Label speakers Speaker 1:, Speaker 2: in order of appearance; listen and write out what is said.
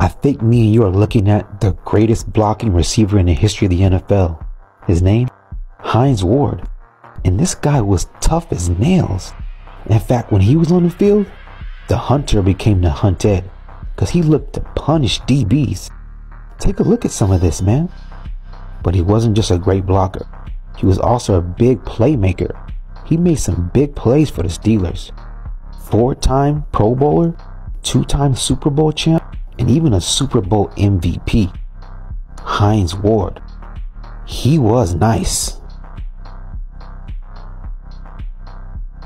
Speaker 1: I think me and you are looking at the greatest blocking receiver in the history of the NFL. His name? Hines Ward. And this guy was tough as nails. In fact, when he was on the field, the hunter became the hunted because he looked to punish DBs. Take a look at some of this, man. But he wasn't just a great blocker. He was also a big playmaker. He made some big plays for the Steelers. Four-time Pro Bowler, two-time Super Bowl champ, and even a Super Bowl MVP. Hines Ward. He was nice.